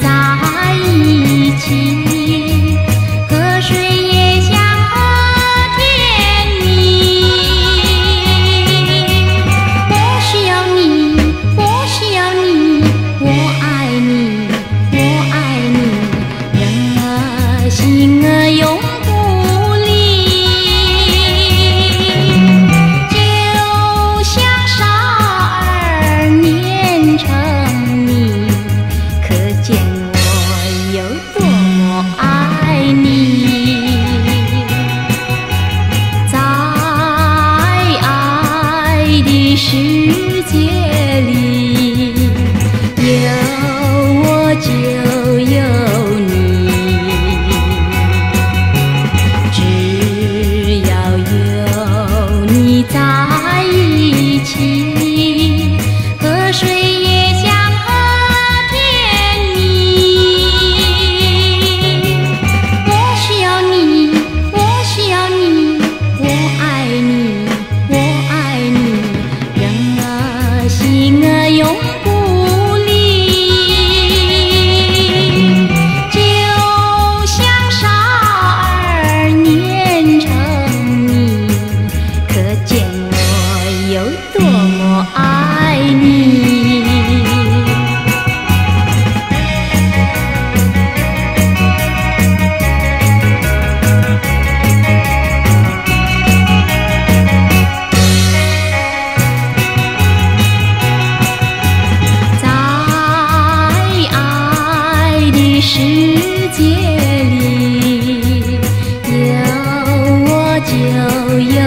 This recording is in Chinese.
在一起河水也像和天地我需要你我需要你我爱你我爱你人儿心儿 tears 心。世界里有我就有